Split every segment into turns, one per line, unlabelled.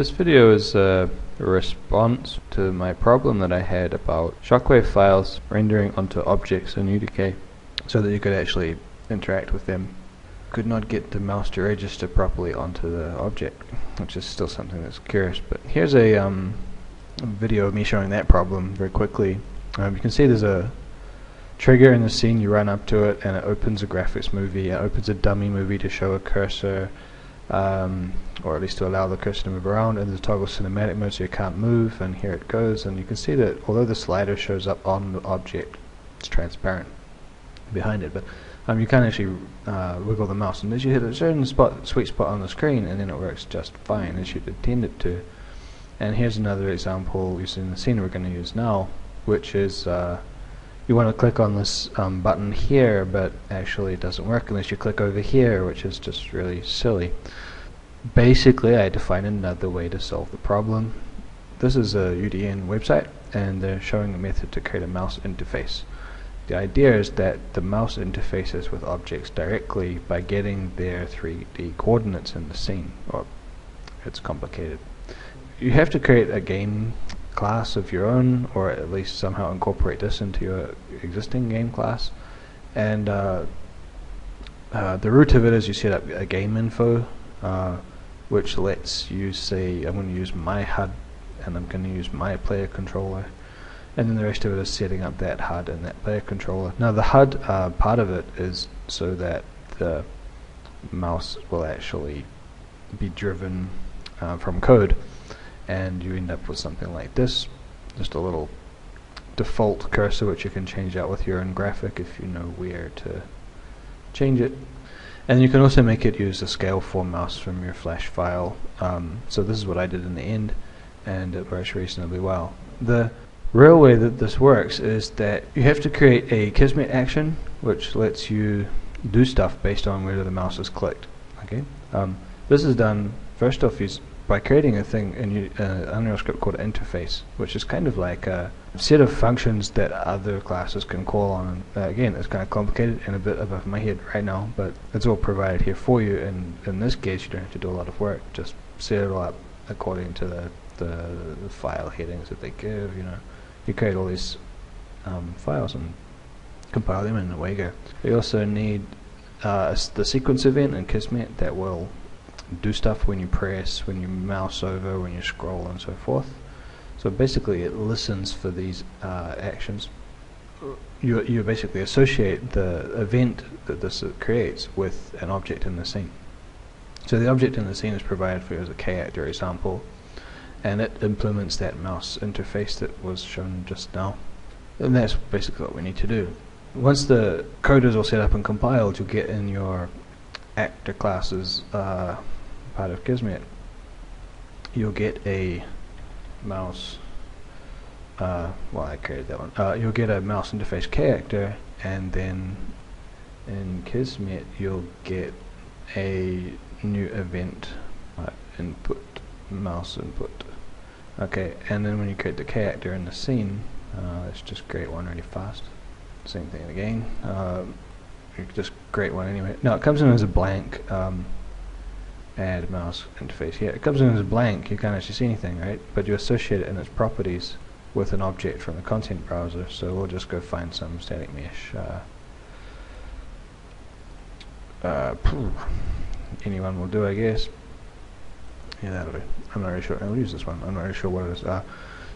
This video is a response to my problem that I had about shockwave files rendering onto objects in UDK so that you could actually interact with them. Could not get the mouse to register properly onto the object, which is still something that's curious. But here's a, um, video of me showing that problem very quickly. Um, you can see there's a trigger in the scene, you run up to it and it opens a graphics movie, it opens a dummy movie to show a cursor um, or at least to allow the cursor to move around and there's toggle cinematic mode so you can't move and here it goes and you can see that although the slider shows up on the object it's transparent behind it but um, you can actually uh, wiggle the mouse and as you hit a certain spot, sweet spot on the screen and then it works just fine as you'd intend it to. And here's another example using the scene we're going to use now which is uh, you want to click on this um, button here but actually it doesn't work unless you click over here which is just really silly. Basically I defined another way to solve the problem. This is a UDN website and they're showing a method to create a mouse interface. The idea is that the mouse interfaces with objects directly by getting their 3D coordinates in the scene. Or it's complicated. You have to create a game class of your own or at least somehow incorporate this into your existing game class. And uh, uh, the root of it is you set up a game info uh, which lets you say I'm going to use my HUD and I'm going to use my player controller. And then the rest of it is setting up that HUD and that player controller. Now the HUD uh, part of it is so that the mouse will actually be driven uh, from code and you end up with something like this just a little default cursor which you can change out with your own graphic if you know where to change it. And you can also make it use a Scaleform mouse from your flash file. Um, so this is what I did in the end and it works reasonably well. The real way that this works is that you have to create a Kismet action which lets you do stuff based on where the mouse is clicked okay? Um, this is done first off by creating a thing in uh, Unreal script called interface, which is kind of like a set of functions that other classes can call on. Uh, again, it's kind of complicated and a bit above my head right now, but it's all provided here for you. And in this case, you don't have to do a lot of work. Just set it all up according to the, the, the file headings that they give. You know, you create all these um, files and compile them, and away you go. You also need uh, the sequence event in Kismet that will do stuff when you press, when you mouse over, when you scroll and so forth. So basically it listens for these uh, actions. You, you basically associate the event that this creates with an object in the scene. So the object in the scene is provided for you as a K-actor example and it implements that mouse interface that was shown just now. And that's basically what we need to do. Once the code is all set up and compiled, you'll get in your actor classes uh, part of Kismet, you'll get a mouse. Uh, well, I created that one. Uh, you'll get a mouse interface character, and then in Kismet you'll get a new event uh, input, mouse input. Okay, and then when you create the character in the scene, uh, let's just create one really fast. Same thing again. Uh, just create one anyway. No, it comes in as a blank. Um, add mouse interface here. It comes in as blank, you can't actually see anything, right? But you associate it in its properties with an object from the content browser. So we'll just go find some static mesh. Uh, uh, anyone will do, I guess. Yeah, that'll do. I'm not really sure. I'll use this one. I'm not really sure what it is. Uh,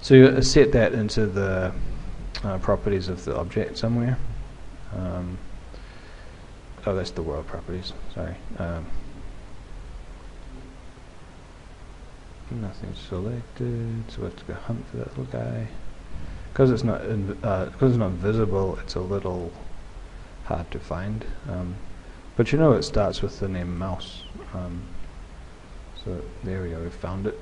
so you set that into the uh, properties of the object somewhere. Um, oh, that's the world properties. Sorry. Um, Nothing selected, so we have to go hunt for that little guy. Because it's not uh, because it's not visible, it's a little hard to find. Um, but you know it starts with the name mouse. Um, so there we go, we found it.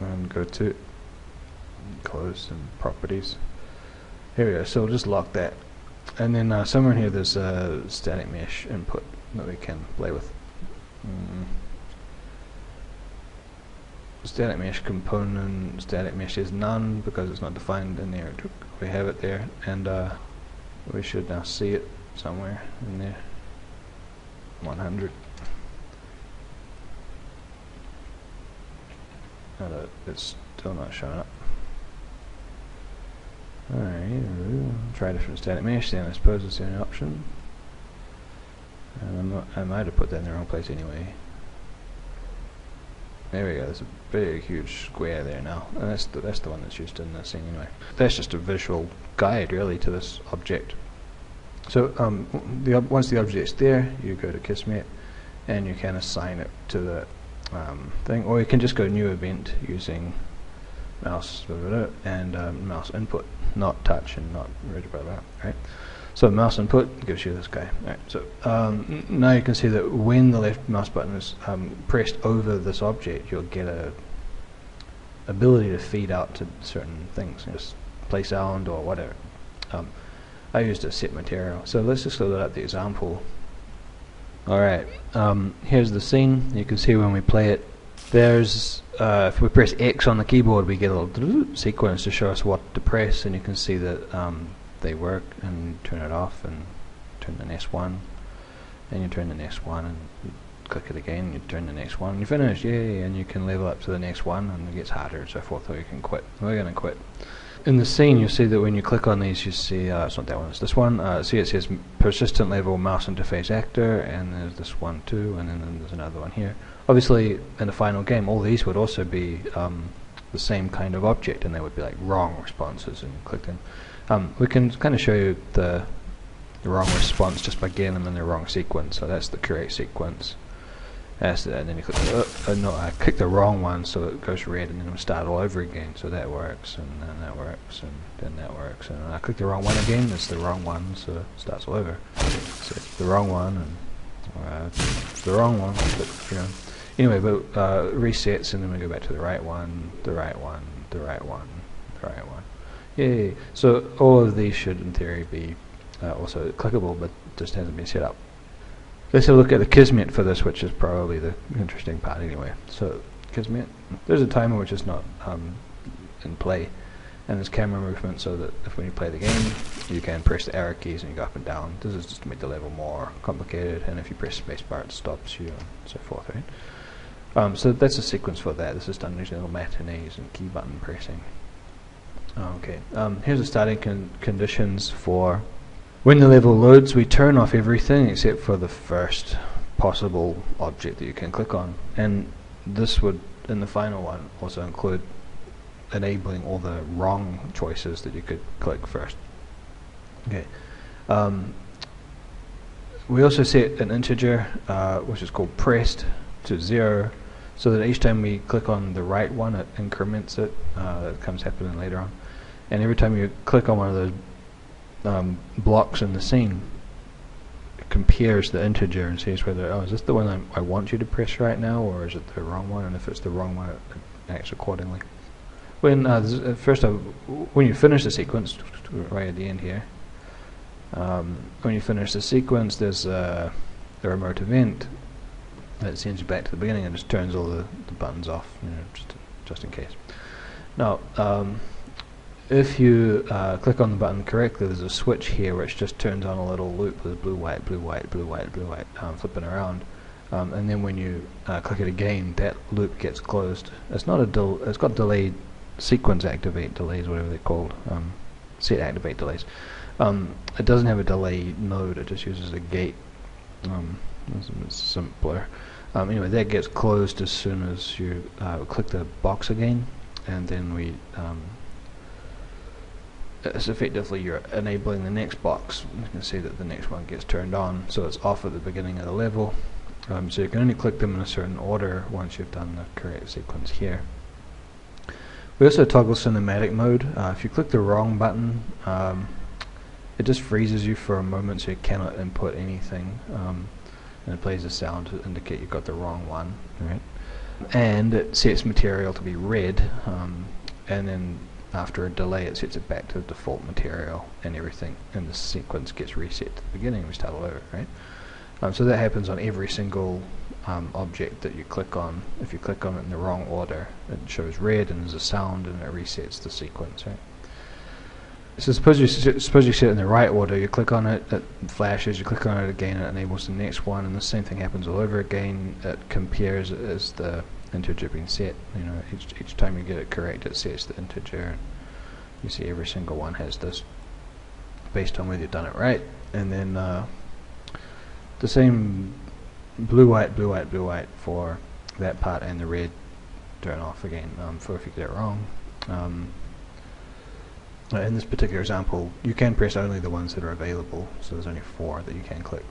And go to close and properties. Here we go, so we'll just lock that. And then uh, somewhere in here there's a static mesh input that we can play with. Mm static mesh component static mesh is none because it's not defined in there we have it there and uh, we should now see it somewhere in there 100 No, it's still not showing up. Alright, try a different static mesh then I suppose it's the only option. And i might have put that in the wrong place anyway. There we go, there's a big huge square there now. And that's the, that's the one that's used in the scene anyway. That's just a visual guide really to this object. So um, the once the object's there, you go to Kismet and you can assign it to the um, thing, or you can just go new event using mouse and um, mouse input, not touch and not blah, that, right? So mouse input gives you this guy. Right. So um, now you can see that when the left mouse button is um, pressed over this object, you'll get a ability to feed out to certain things, just play sound or whatever. Um, I used a set material. So let's just load up the example. Alright, um, here's the scene. You can see when we play it, there's, uh, if we press X on the keyboard, we get a little sequence to show us what to press, and you can see that um, they work, and turn it off, and turn the next one, and you turn the next one, and you click it again, you turn the next one, and you finish, yay, and you can level up to the next one, and it gets harder and so forth, or you can quit. We're going to quit in the scene, you see that when you click on these, you see uh, it's not that one, it's this one. Uh, see, it says persistent level mouse interface actor, and there's this one too, and then there's another one here. Obviously, in the final game, all these would also be um, the same kind of object, and they would be like wrong responses, and click them. Um, we can kind of show you the, the wrong response just by getting them in the wrong sequence. So that's the correct sequence. That's and then you click, uh, uh, no, I clicked the wrong one, so it goes red, and then it'll start all over again. So that works, and then that works, and then that works. And I click the wrong one again, it's the wrong one, so it starts all over. So it's the wrong one, and uh, the wrong one, but you know. Anyway, but uh, resets, and then we go back to the right one, the right one, the right one, the right one. Yay! So all of these should, in theory, be uh, also clickable, but just hasn't been set up. Let's have a look at the Kismet for this, which is probably the interesting part anyway. So, Kismet, there's a timer which is not um, in play, and there's camera movement so that if when you play the game, you can press the arrow keys and you go up and down. This is just to make the level more complicated, and if you press spacebar, it stops you, and so forth, right? Um, so that's a sequence for that. This is done using little matinees and key button pressing. Okay, um, here's the starting con conditions for when the level loads, we turn off everything except for the first possible object that you can click on. And this would, in the final one, also include enabling all the wrong choices that you could click first. Okay. Um, we also set an integer, uh, which is called pressed, to zero, so that each time we click on the right one, it increments it. Uh, comes happening later on. And every time you click on one of those um, blocks in the scene it compares the integer and sees whether oh is this the one I, I want you to press right now or is it the wrong one and if it's the wrong one it, acts accordingly. When uh, uh first of when you finish the sequence right at the end here um, when you finish the sequence there's uh, a remote event that sends you back to the beginning and just turns all the, the buttons off you know just just in case. Now um, if you uh, click on the button correctly, there's a switch here which just turns on a little loop with blue, white, blue, white, blue, white, blue, white, um, flipping around. Um, and then when you uh, click it again, that loop gets closed. It's not a del it's got delayed sequence activate delays, whatever they're called, um, set activate delays. Um, it doesn't have a delay node; it just uses a gate. Um, it's simpler. Um, anyway, that gets closed as soon as you uh, click the box again, and then we it's effectively you're enabling the next box. You can see that the next one gets turned on, so it's off at the beginning of the level. Um, so you can only click them in a certain order once you've done the correct sequence here. We also toggle cinematic mode. Uh, if you click the wrong button, um, it just freezes you for a moment so you cannot input anything. Um, and it plays a sound to indicate you've got the wrong one. Right? And it sets material to be red, um, and then after a delay it sets it back to the default material and everything and the sequence gets reset to the beginning and we start all over right? Um, so that happens on every single um, object that you click on. If you click on it in the wrong order it shows red and there's a sound and it resets the sequence right? So suppose you suppose you set it in the right order you click on it it flashes you click on it again it enables the next one and the same thing happens all over again. It compares as the integer being set. You know, each each time you get it correct, it sets the integer. You see every single one has this based on whether you've done it right. And then uh, the same blue white blue white blue white for that part and the red turn off again um, for if you get it wrong. Um, in this particular example, you can press only the ones that are available, so there's only four that you can click.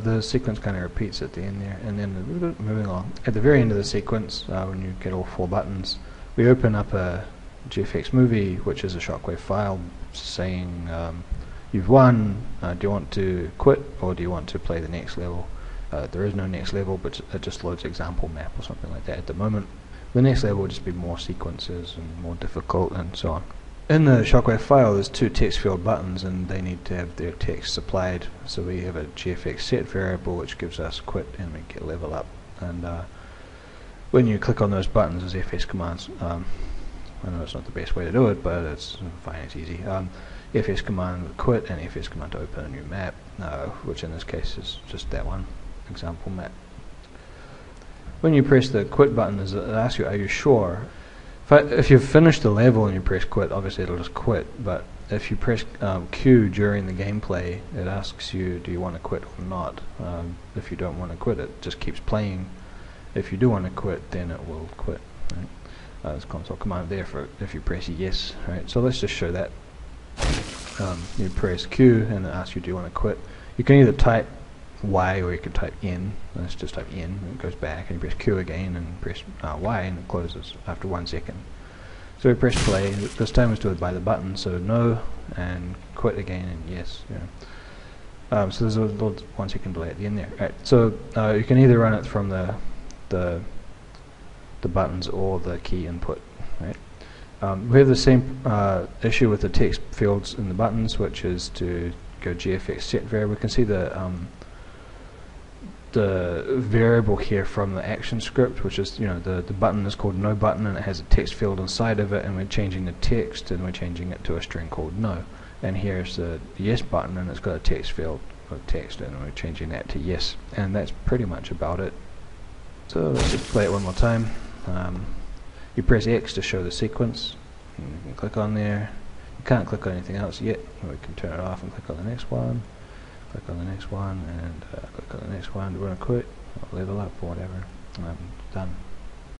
The sequence kind of repeats at the end there, and then moving along. At the very end of the sequence, uh, when you get all four buttons, we open up a GFX movie, which is a shockwave file saying um, you've won, uh, do you want to quit or do you want to play the next level? Uh, there is no next level, but it just loads example map or something like that at the moment. The next level will just be more sequences and more difficult and so on. In the Shockwave file there's two text field buttons and they need to have their text supplied. So we have a GFX set variable which gives us quit and we get level up. And uh, when you click on those buttons as FS commands. Um, I know it's not the best way to do it but it's fine it's easy. Um, FS command quit and FS command to open a new map uh, which in this case is just that one example map. When you press the quit button it asks you are you sure if, you've finished the level and you press quit, obviously it'll just quit. But if you press um, Q during the gameplay, it asks you, do you want to quit or not? Um, if you don't want to quit, it just keeps playing. If you do want to quit, then it will quit. Right? Uh, there's console command there for if you press yes. Right. So let's just show that. Um, you press Q and it asks you, do you want to quit? You can either type Y or you could type N. Let's just type N and it goes back and you press Q again and press uh, Y and it closes after one second. So we press play. This time do it by the button. So no and quit again and yes. Um, so there's a little one second delay at the end there. Right. So uh, you can either run it from the the the buttons or the key input. Right. Um, we have the same uh, issue with the text fields in the buttons, which is to go GFX set variable. We can see the um, the variable here from the action script, which is, you know, the, the button is called no button and it has a text field inside of it and we're changing the text and we're changing it to a string called no. And here's the yes button and it's got a text field of text and we're changing that to yes. And that's pretty much about it. So let's just play it one more time. Um, you press X to show the sequence. You can click on there. You can't click on anything else yet. We can turn it off and click on the next one click on the next one and uh, click on the next one run a quit or level up or whatever. and I'm done.